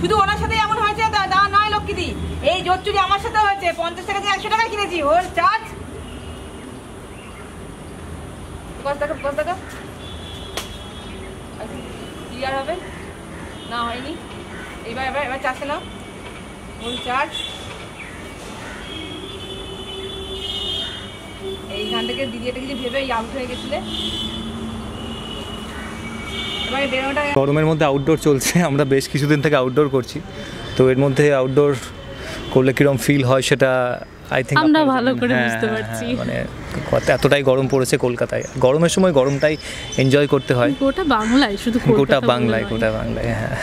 শুধু ওনার সাথে এমন হয়েছে, তা নয় লক্ষ্মীদি। এই জোর চুরি আমার সাথে হয়েছে, পঞ্চাশ টাকা দিয়ে একশো টাকায় কিনেছি, ওর চার্জ ক্লিয়ার হবে? না হয়নি। এবার এবার নাও। চার্জ এইখান থেকে দিদি এটা কিছু ভেবে আউট হয়ে গেছিলে। গরমের মধ্যে আউটডোর চলছে আমরা বেশ কিছুদিন থেকে আউটডোর করছি। তো এর মধ্যে আউটডোর করলে কিরম ফিল হয় সেটা আই থিঙ্ক আমরা ভালো করে বুঝতে পারছি। মানে কত- এতটাই গরম পড়েছে কলকাতায়। গরমের সময় গরমটাই এনজয় করতে হয়। গোটা বাংলায় শুধু গোটা বাংলায় গোটা বাংলায় হ্যাঁ।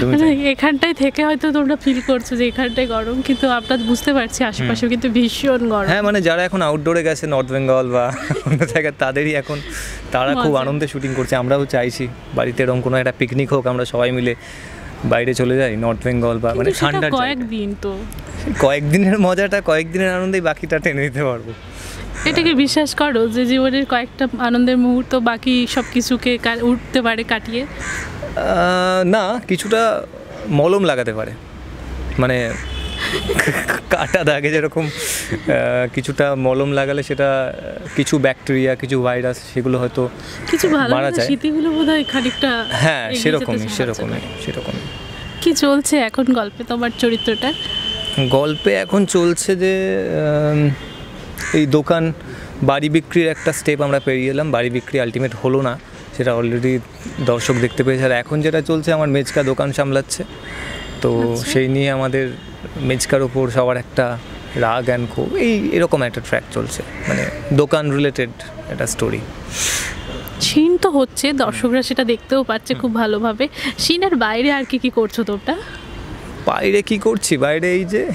মানে এখানটায় থেকে হয়তো তোমরা ফিল করছ যে এখানটায় গরম কিন্তু আমরা বুঝতে পারছি আশেপাশে কিন্তু ভীষণ গরম। হ্যাঁ মানে যারা এখন আউটডোরে গেছে নর্থ বেঙ্গল বা অন্য জায়গায় তাদেরই এখন তারা খুব আনন্দে শুটিং করছে আমরাও চাইছি বাড়িতে এরকম কোনো একটা পিকনিক হোক আমরা সবাই মিলে বাইরে চলে যাই নর্থ বেঙ্গল বা মানে ঠান্ডার কয়েকদিন তো। কয়েকদিনের মজাটা কয়েকদিনের আনন্দেই বাকিটা টেনে নিতে পারব। এটাকে বিশ্বাস করো যে জীবনের কয়েকটা আনন্দের মুহূর্ত বাকি সব কিছুকে উঠতে পারে কাটিয়ে। না কিছুটা মলম লাগাতে পারে। মানে কাটা দাগে যেরকম কিছুটা মলম লাগালে সেটা কিছু ব্যাকটেরিয়া কিছু ভাইরাস সেগুলো হয়তো কিছু মারা যায়। স্মৃতিগুলো বোধ হয় খানিকটা হ্যাঁ সেরকমই সেরকমই। সেরকমই। কি চলছে এখন গল্পে তোমার চরিত্রটা? গল্পে এখন চলছে যে এই দোকান বাড়ি বিক্রির একটা স্টেপ আমরা পেরিয়ে এলাম। বাড়ি বিক্রি আলটিমেট হলো না সেটা অলরেডি দর্শক দেখতে পেয়েছে। আর এখন যেটা চলছে আমার মেজকা দোকান সামলাচ্ছে। তো সেই নিয়ে আমাদের মেজকার ওপর সবার একটা রাগ অ্যান্ড ক্ষোভ এই এরকম একটা ট্র্যাক চলছে মানে দোকান রিলেটেড একটা স্টোরি সিন তো হচ্ছে দর্শকরা সেটা দেখতেও পাচ্ছে খুব ভালোভাবে। সিনের বাইরে আর কি কি করছ তোমরা? বাইরে কি করছি? বাইরে এই যে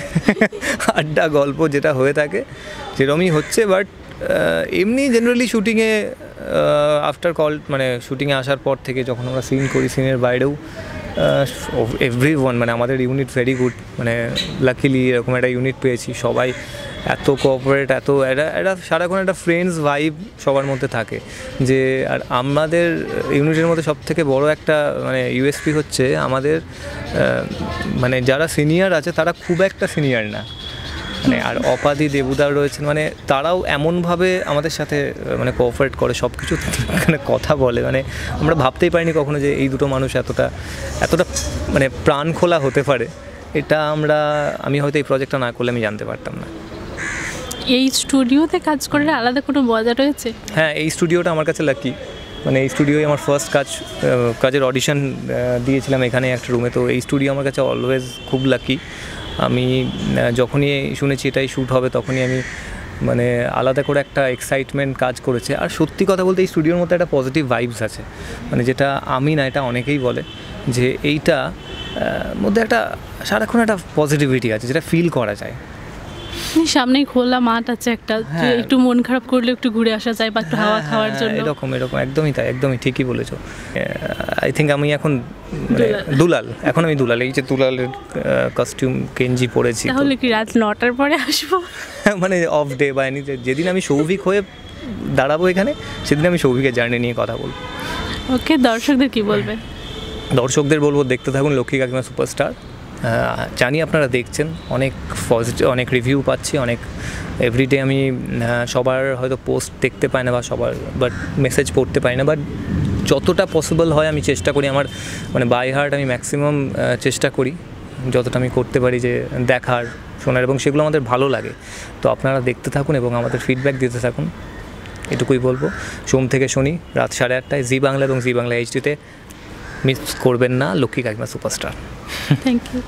আড্ডা গল্প যেটা হয়ে থাকে সেরমই হচ্ছে বাট এমনি জেনারেলি শুটিংয়ে আফটার কল মানে শুটিংয়ে আসার পর থেকে যখন আমরা সিন করি সিনের বাইরেও এভরি ওয়ান মানে আমাদের ইউনিট ভেরি গুড মানে লাকিলি এরকম একটা ইউনিট পেয়েছি। সবাই এত কোঅপারেট এত একটা এটা সারাক্ষণ একটা ফ্রেন্ডস ভাইব সবার মধ্যে থাকে। যে, আর আমাদের ইউনিটের মধ্যে সব থেকে বড় একটা মানে ইউএসপি হচ্ছে আমাদের মানে যারা সিনিয়র আছে তারা খুব একটা সিনিয়র না। মানে আর অপাদি দেবুদার রয়েছেন মানে তারাও এমনভাবে আমাদের সাথে মানে কোঅপারেট করে সব কিছু মানে কথা বলে। মানে আমরা ভাবতেই পারিনি কখনো যে এই দুটো মানুষ এতটা এতটা মানে প্রাণ খোলা হতে পারে। এটা আমরা আমি হয়তো এই প্রজেক্টটা না করলে আমি জানতে পারতাম না। এই স্টুডিওতে কাজ করলে আলাদা কোনো মজা রয়েছে? হ্যাঁ এই স্টুডিওটা আমার কাছে লাকি মানে এই স্টুডিওই আমার ফার্স্ট কাজ কাজের অডিশন দিয়েছিলাম এখানে একটা রুমে তো এই স্টুডিও আমার কাছে অলওয়েজ খুব লাকি আমি যখনই শুনেছি এটাই শ্যুট হবে তখনই আমি মানে আলাদা করে একটা এক্সাইটমেন্ট কাজ করেছে। আর সত্যি কথা বলতে এই স্টুডিওর মধ্যে একটা পজিটিভ ভাইবস আছে। মানে যেটা আমি না এটা অনেকেই বলে যে এইটা মধ্যে একটা সারাক্ষণ একটা পজিটিভিটি আছে যেটা ফিল করা যায়। সামনেই খোলা মাঠ আছে একটা হ্যাঁ। একটু মন খারাপ করলে একটু ঘুরে আসা যায় বা একটু হাওয়া হ্যাঁ, খাওয়ার জন্য। এরকম এরকম একদমই তাই একদমই ঠিকই বলেছ। আই থিঙ্ক আমি এখন দুলাল। দুলাল। এখন আমি দুলাল। এই যে দুলালের কস্টিউম কেঞ্জি পরেছি তাহলে কি রাত নটার পরে আসব? মানে অফ ডে বা এনি যেদিন আমি সৌভিক হয়ে দাঁড়াবো এখানে সেদিন আমি সৌভিকের জার্নি নিয়ে কথা বলব। ওকে দর্শকদের কি বলবে? দর্শকদের বলব দেখতে থাকুন লক্ষ্মী কাকিমা সুপারস্টার জানি আপনারা দেখছেন অনেক পজিটিভ অনেক রিভিউ পাচ্ছি অনেক এভরিডে আমি সবার হয়তো পোস্ট দেখতে পাই না বা সবার বাট মেসেজ পড়তে পাই না বাট যতটা পসিবল হয় আমি চেষ্টা করি আমার মানে বাই হার্ট আমি ম্যাক্সিমাম চেষ্টা করি যতটা আমি করতে পারি যে দেখার শোনার এবং সেগুলো আমাদের ভালো লাগে। তো আপনারা দেখতে থাকুন এবং আমাদের ফিডব্যাক দিতে থাকুন। এটুকুই বলব। সোম থেকে শনি রাত সাড়ে আটটায় জি বাংলা এবং জি বাংলা এইচডিতে মিস করবেন না। লক্ষ্মী কাকিমা সুপারস্টার থ্যাংক ইউ